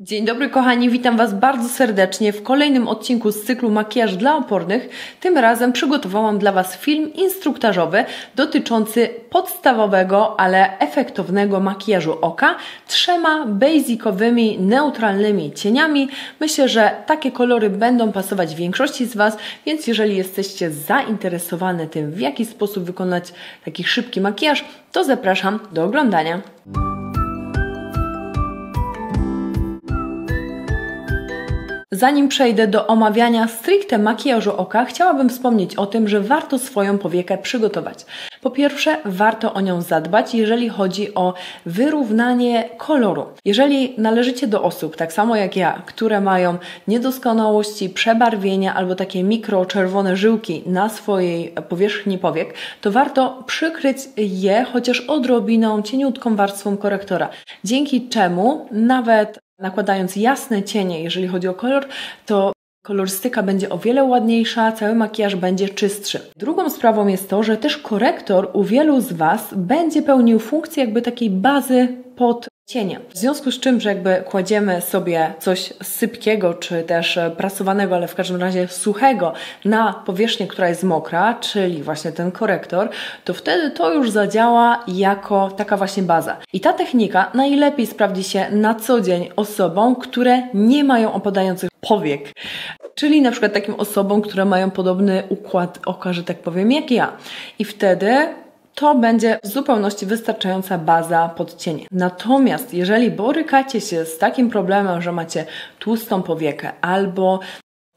Dzień dobry kochani, witam Was bardzo serdecznie w kolejnym odcinku z cyklu Makijaż dla opornych. Tym razem przygotowałam dla Was film instruktażowy dotyczący podstawowego, ale efektownego makijażu oka trzema basicowymi, neutralnymi cieniami. Myślę, że takie kolory będą pasować większości z Was, więc jeżeli jesteście zainteresowane tym, w jaki sposób wykonać taki szybki makijaż, to zapraszam do oglądania. Zanim przejdę do omawiania stricte makijażu oka, chciałabym wspomnieć o tym, że warto swoją powiekę przygotować. Po pierwsze, warto o nią zadbać, jeżeli chodzi o wyrównanie koloru. Jeżeli należycie do osób, tak samo jak ja, które mają niedoskonałości, przebarwienia albo takie mikroczerwone żyłki na swojej powierzchni powiek, to warto przykryć je chociaż odrobiną cieniutką warstwą korektora. Dzięki czemu nawet Nakładając jasne cienie, jeżeli chodzi o kolor, to kolorystyka będzie o wiele ładniejsza, cały makijaż będzie czystszy. Drugą sprawą jest to, że też korektor u wielu z Was będzie pełnił funkcję jakby takiej bazy pod cienie. W związku z czym, że jakby kładziemy sobie coś sypkiego, czy też prasowanego, ale w każdym razie suchego na powierzchnię, która jest mokra, czyli właśnie ten korektor, to wtedy to już zadziała jako taka właśnie baza. I ta technika najlepiej sprawdzi się na co dzień osobom, które nie mają opadających powiek. Czyli na przykład takim osobom, które mają podobny układ oka, że tak powiem, jak ja. I wtedy to będzie w zupełności wystarczająca baza pod cienie. Natomiast jeżeli borykacie się z takim problemem, że macie tłustą powiekę albo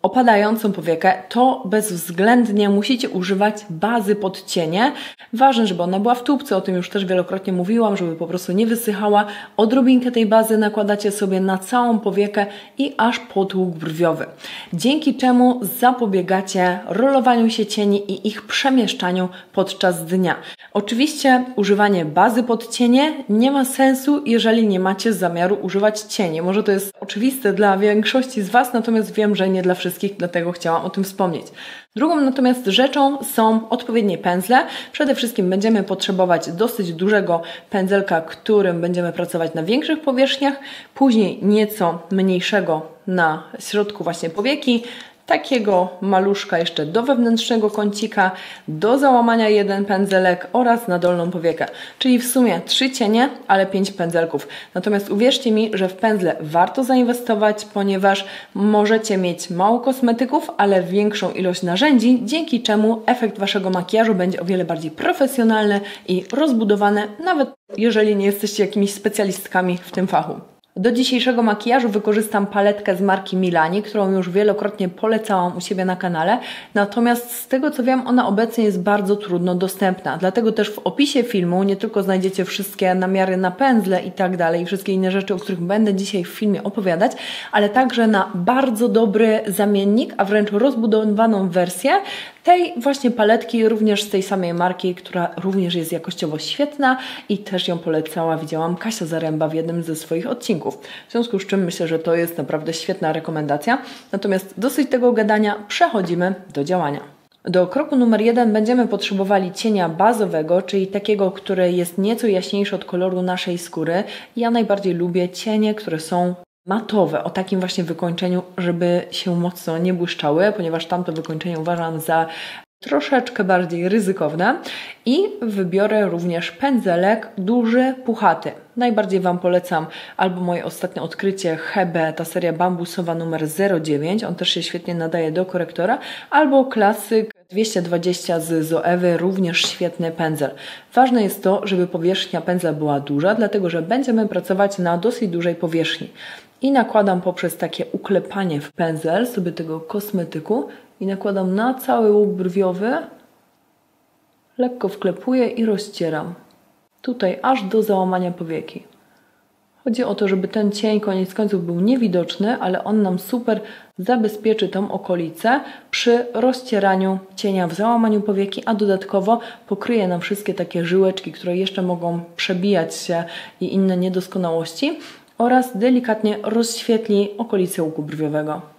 opadającą powiekę, to bezwzględnie musicie używać bazy pod cienie. Ważne, żeby ona była w tubce, o tym już też wielokrotnie mówiłam, żeby po prostu nie wysychała. Odrobinkę tej bazy nakładacie sobie na całą powiekę i aż pod łuk brwiowy. Dzięki czemu zapobiegacie rolowaniu się cieni i ich przemieszczaniu podczas dnia. Oczywiście używanie bazy pod cienie nie ma sensu, jeżeli nie macie zamiaru używać cieni. Może to jest oczywiste dla większości z Was, natomiast wiem, że nie dla wszystkich, dlatego chciałam o tym wspomnieć. Drugą natomiast rzeczą są odpowiednie pędzle. Przede wszystkim będziemy potrzebować dosyć dużego pędzelka, którym będziemy pracować na większych powierzchniach, później nieco mniejszego na środku właśnie powieki, takiego maluszka jeszcze do wewnętrznego kącika, do załamania jeden pędzelek oraz na dolną powiekę. Czyli w sumie trzy cienie, ale pięć pędzelków. Natomiast uwierzcie mi, że w pędzle warto zainwestować, ponieważ możecie mieć mało kosmetyków, ale większą ilość narzędzi, dzięki czemu efekt Waszego makijażu będzie o wiele bardziej profesjonalny i rozbudowany, nawet jeżeli nie jesteście jakimiś specjalistkami w tym fachu. Do dzisiejszego makijażu wykorzystam paletkę z marki Milani, którą już wielokrotnie polecałam u siebie na kanale. Natomiast z tego co wiem, ona obecnie jest bardzo trudno dostępna. Dlatego też w opisie filmu nie tylko znajdziecie wszystkie namiary na pędzle i tak dalej, i wszystkie inne rzeczy, o których będę dzisiaj w filmie opowiadać, ale także na bardzo dobry zamiennik, a wręcz rozbudowaną wersję tej właśnie paletki, również z tej samej marki, która również jest jakościowo świetna i też ją polecała, widziałam Kasia Zaręba w jednym ze swoich odcinków. W związku z czym myślę, że to jest naprawdę świetna rekomendacja. Natomiast dosyć tego gadania, przechodzimy do działania. Do kroku numer jeden będziemy potrzebowali cienia bazowego, czyli takiego, które jest nieco jaśniejsze od koloru naszej skóry. Ja najbardziej lubię cienie, które są matowe, o takim właśnie wykończeniu, żeby się mocno nie błyszczały, ponieważ tamto wykończenie uważam za troszeczkę bardziej ryzykowne. I wybiorę również pędzelek duży, puchaty. Najbardziej Wam polecam albo moje ostatnie odkrycie Hebe, ta seria bambusowa numer 09, on też się świetnie nadaje do korektora, albo klasyk 220 z Zoewy, również świetny pędzel. Ważne jest to, żeby powierzchnia pędzla była duża, dlatego że będziemy pracować na dosyć dużej powierzchni i nakładam poprzez takie uklepanie w pędzel sobie tego kosmetyku i nakładam na cały łuk brwiowy, lekko wklepuję i rozcieram. Tutaj aż do załamania powieki. Chodzi o to, żeby ten cień koniec końców był niewidoczny, ale on nam super zabezpieczy tą okolicę przy rozcieraniu cienia w załamaniu powieki, a dodatkowo pokryje nam wszystkie takie żyłeczki, które jeszcze mogą przebijać się i inne niedoskonałości oraz delikatnie rozświetli okolice łuku brwiowego.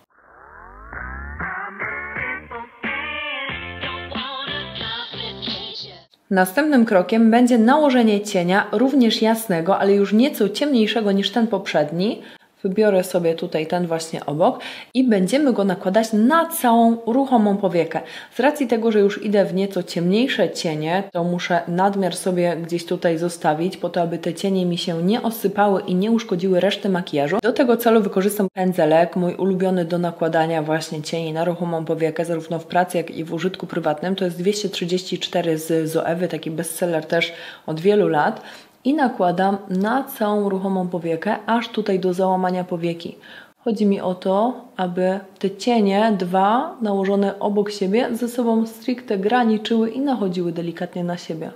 Następnym krokiem będzie nałożenie cienia, również jasnego, ale już nieco ciemniejszego niż ten poprzedni, Wybiorę sobie tutaj ten właśnie obok i będziemy go nakładać na całą ruchomą powiekę. Z racji tego, że już idę w nieco ciemniejsze cienie, to muszę nadmiar sobie gdzieś tutaj zostawić, po to, aby te cienie mi się nie osypały i nie uszkodziły reszty makijażu. Do tego celu wykorzystam pędzelek, mój ulubiony do nakładania właśnie cieni na ruchomą powiekę, zarówno w pracy, jak i w użytku prywatnym. To jest 234 z Zoewy, taki bestseller też od wielu lat i nakładam na całą ruchomą powiekę, aż tutaj do załamania powieki. Chodzi mi o to, aby te cienie, dwa nałożone obok siebie, ze sobą stricte graniczyły i nachodziły delikatnie na siebie.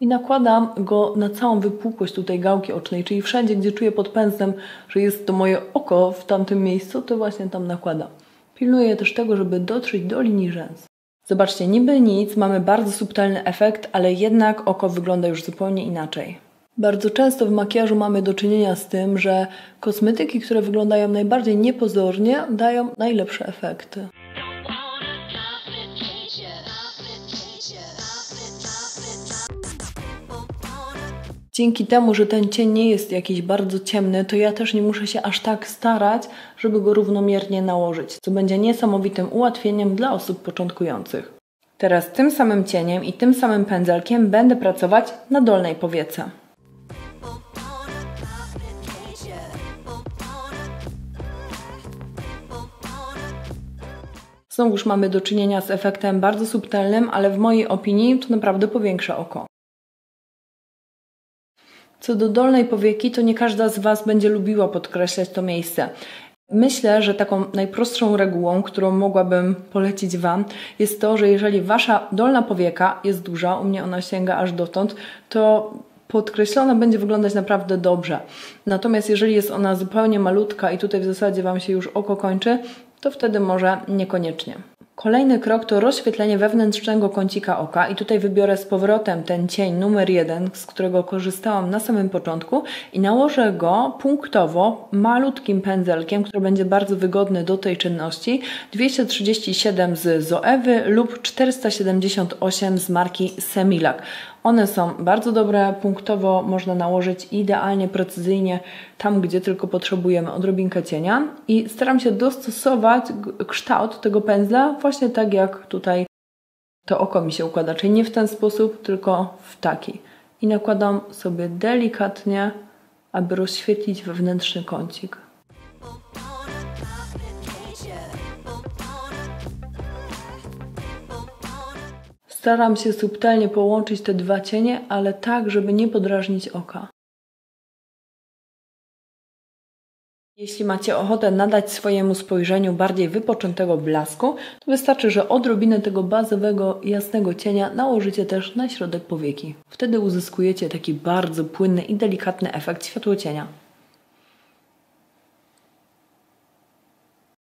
I nakładam go na całą wypukłość tutaj gałki ocznej, czyli wszędzie, gdzie czuję pod pędzlem, że jest to moje oko w tamtym miejscu, to właśnie tam nakładam. Pilnuję też tego, żeby dotrzeć do linii rzęs. Zobaczcie, niby nic, mamy bardzo subtelny efekt, ale jednak oko wygląda już zupełnie inaczej. Bardzo często w makijażu mamy do czynienia z tym, że kosmetyki, które wyglądają najbardziej niepozornie, dają najlepsze efekty. Dzięki temu, że ten cień nie jest jakiś bardzo ciemny, to ja też nie muszę się aż tak starać, żeby go równomiernie nałożyć, co będzie niesamowitym ułatwieniem dla osób początkujących. Teraz tym samym cieniem i tym samym pędzelkiem będę pracować na dolnej powiece. Znowuż mamy do czynienia z efektem bardzo subtelnym, ale w mojej opinii to naprawdę powiększa oko. Co do dolnej powieki, to nie każda z Was będzie lubiła podkreślać to miejsce. Myślę, że taką najprostszą regułą, którą mogłabym polecić Wam, jest to, że jeżeli Wasza dolna powieka jest duża, u mnie ona sięga aż dotąd, to podkreślona będzie wyglądać naprawdę dobrze. Natomiast jeżeli jest ona zupełnie malutka i tutaj w zasadzie Wam się już oko kończy, to wtedy może niekoniecznie. Kolejny krok to rozświetlenie wewnętrznego kącika oka i tutaj wybiorę z powrotem ten cień numer jeden, z którego korzystałam na samym początku i nałożę go punktowo malutkim pędzelkiem, który będzie bardzo wygodny do tej czynności 237 z Zoewy lub 478 z marki Semilac. One są bardzo dobre, punktowo można nałożyć idealnie, precyzyjnie tam, gdzie tylko potrzebujemy odrobinkę cienia i staram się dostosować kształt tego pędzla właśnie tak jak tutaj to oko mi się układa, czyli nie w ten sposób, tylko w taki. I nakładam sobie delikatnie, aby rozświetlić wewnętrzny kącik. Staram się subtelnie połączyć te dwa cienie, ale tak, żeby nie podrażnić oka. Jeśli macie ochotę nadać swojemu spojrzeniu bardziej wypoczętego blasku, to wystarczy, że odrobinę tego bazowego, jasnego cienia nałożycie też na środek powieki. Wtedy uzyskujecie taki bardzo płynny i delikatny efekt światłocienia.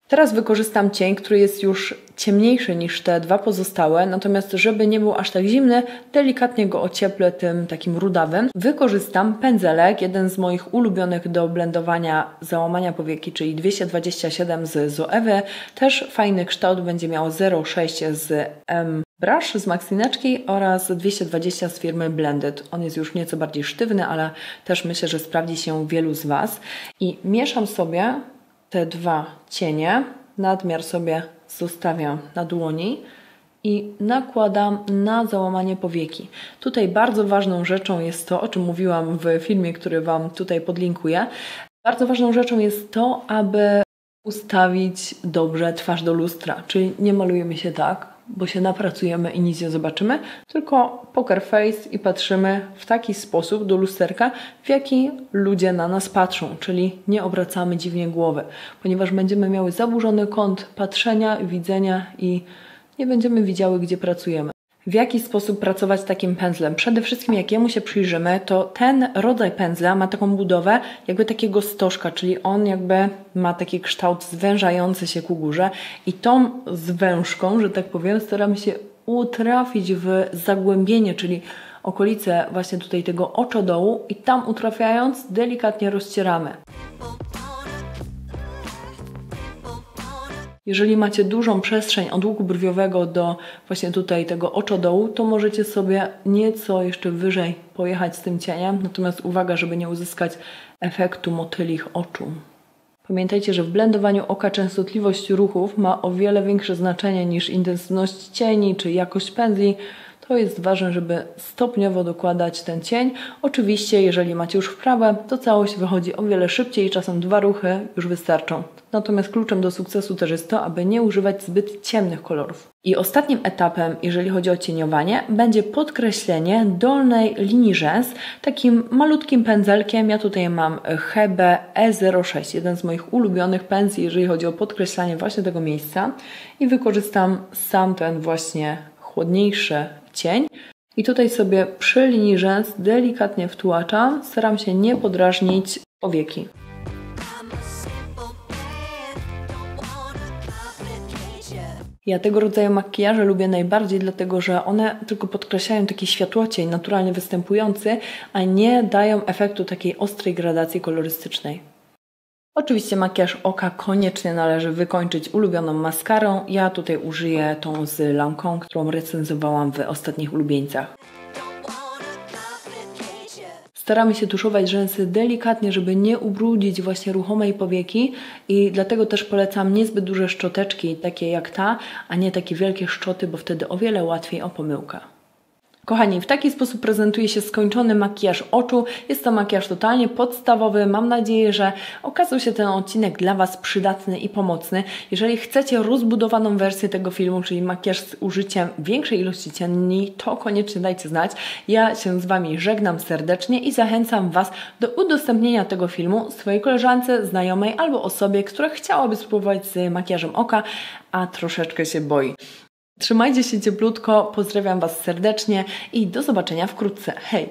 Teraz wykorzystam cień, który jest już ciemniejszy niż te dwa pozostałe, natomiast żeby nie był aż tak zimny, delikatnie go ocieplę tym takim rudawym. Wykorzystam pędzelek, jeden z moich ulubionych do blendowania załamania powieki, czyli 227 z Zoewy. Też fajny kształt, będzie miał 0,6 z M Brush z Maxineczki oraz 220 z firmy Blended. On jest już nieco bardziej sztywny, ale też myślę, że sprawdzi się wielu z Was. I mieszam sobie te dwa cienie, nadmiar sobie zostawiam na dłoni i nakładam na załamanie powieki. Tutaj bardzo ważną rzeczą jest to, o czym mówiłam w filmie, który Wam tutaj podlinkuję. Bardzo ważną rzeczą jest to, aby ustawić dobrze twarz do lustra, czyli nie malujemy się tak, bo się napracujemy i nic nie zobaczymy, tylko poker face i patrzymy w taki sposób do lusterka, w jaki ludzie na nas patrzą, czyli nie obracamy dziwnie głowy, ponieważ będziemy miały zaburzony kąt patrzenia, widzenia i nie będziemy widziały, gdzie pracujemy w jaki sposób pracować takim pędzlem. Przede wszystkim, jak jemu się przyjrzymy, to ten rodzaj pędzla ma taką budowę jakby takiego stożka, czyli on jakby ma taki kształt zwężający się ku górze i tą zwężką, że tak powiem, staramy się utrafić w zagłębienie, czyli okolice właśnie tutaj tego oczodołu i tam utrafiając delikatnie rozcieramy. Jeżeli macie dużą przestrzeń od łuku brwiowego do właśnie tutaj tego oczodołu, to możecie sobie nieco jeszcze wyżej pojechać z tym cieniem. Natomiast uwaga, żeby nie uzyskać efektu motylich oczu. Pamiętajcie, że w blendowaniu oka częstotliwość ruchów ma o wiele większe znaczenie niż intensywność cieni czy jakość pędzli. To jest ważne, żeby stopniowo dokładać ten cień. Oczywiście, jeżeli macie już wprawę, to całość wychodzi o wiele szybciej i czasem dwa ruchy już wystarczą. Natomiast kluczem do sukcesu też jest to, aby nie używać zbyt ciemnych kolorów. I ostatnim etapem, jeżeli chodzi o cieniowanie, będzie podkreślenie dolnej linii rzęs takim malutkim pędzelkiem. Ja tutaj mam Hebe E06, jeden z moich ulubionych pędzli, jeżeli chodzi o podkreślanie właśnie tego miejsca. I wykorzystam sam ten właśnie chłodniejszy cień. I tutaj sobie przy linii rzęs delikatnie wtłaczam. Staram się nie podrażnić powieki. Ja tego rodzaju makijaże lubię najbardziej, dlatego że one tylko podkreślają taki światłocień naturalnie występujący, a nie dają efektu takiej ostrej gradacji kolorystycznej. Oczywiście makijaż oka koniecznie należy wykończyć ulubioną maskarą. Ja tutaj użyję tą z Lancome, którą recenzowałam w ostatnich ulubieńcach. Staramy się tuszować rzęsy delikatnie, żeby nie ubrudzić właśnie ruchomej powieki i dlatego też polecam niezbyt duże szczoteczki, takie jak ta, a nie takie wielkie szczoty, bo wtedy o wiele łatwiej o pomyłkę. Kochani, w taki sposób prezentuje się skończony makijaż oczu. Jest to makijaż totalnie podstawowy. Mam nadzieję, że okazał się ten odcinek dla Was przydatny i pomocny. Jeżeli chcecie rozbudowaną wersję tego filmu, czyli makijaż z użyciem większej ilości cieni, to koniecznie dajcie znać. Ja się z Wami żegnam serdecznie i zachęcam Was do udostępnienia tego filmu swojej koleżance, znajomej albo osobie, która chciałaby spróbować z makijażem oka, a troszeczkę się boi. Trzymajcie się cieplutko, pozdrawiam Was serdecznie i do zobaczenia wkrótce. Hej!